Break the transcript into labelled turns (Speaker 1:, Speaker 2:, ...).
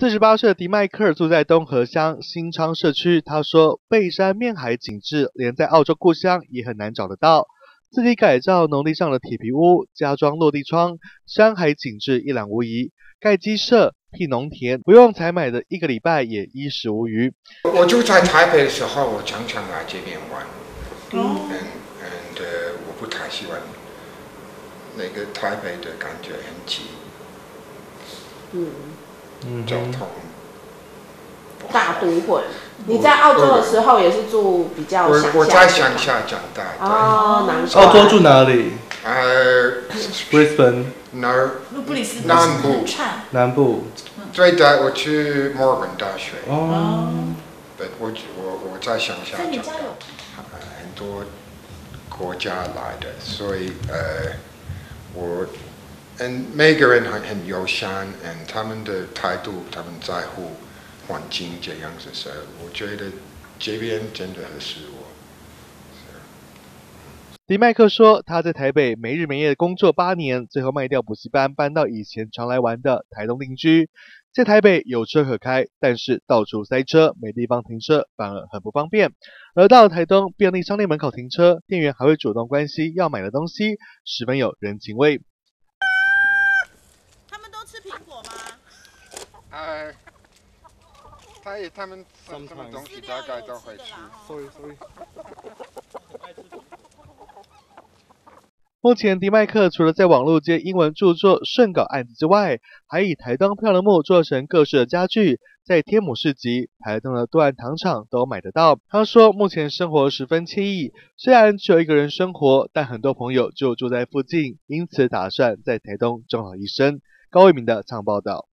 Speaker 1: 四十八岁的迪迈克尔住在东河乡新昌社区。他说：“背山面海景致，连在澳洲故乡也很难找得到。自己改造农地上的铁皮屋，加装落地窗，山海景致一览无遗。盖鸡舍、辟农田，不用采买的一个礼拜也衣食无余。”
Speaker 2: 我就在台北的时候，我常常来这边玩。嗯嗯嗯，我不太喜欢那个台北的感觉，很挤。嗯。交通
Speaker 3: 大都会。你在澳洲的时候也是住比较乡下。
Speaker 2: 我在乡下长大。
Speaker 3: 哦，南
Speaker 1: 澳洲住哪里？
Speaker 2: 呃
Speaker 1: ，Brisbane。
Speaker 2: 哪儿？
Speaker 4: 布里斯
Speaker 2: 南部。
Speaker 1: 南部。
Speaker 2: 最大我去墨尔本大学。
Speaker 1: 哦。
Speaker 2: 对，我我我在乡下长大。很多国家来的，所以呃，我。嗯，每个人很很友善，嗯，他们的态度，他们在乎环境这样子，所以我觉得这边真的合适我。
Speaker 1: 迪麦克说，他在台北没日没夜工作八年，最后卖掉补习班，搬到以前常来玩的台东定居。在台北有车可开，但是到处塞车，没地方停车，反而很不方便。而到了台东便利商店门口停车，店员还会主动关心要买的东西，十分有人情味。
Speaker 2: 他他们什么东西大概都会吃。
Speaker 1: 目前迪麦克除了在网络接英文著作顺稿案子之外，还以台东漂亮木做成各式的家具，在天母市集、台东的杜安糖厂都买得到。他说，目前生活十分惬意，虽然只有一个人生活，但很多朋友就住在附近，因此打算在台东终老一生。高伟明的唱报道。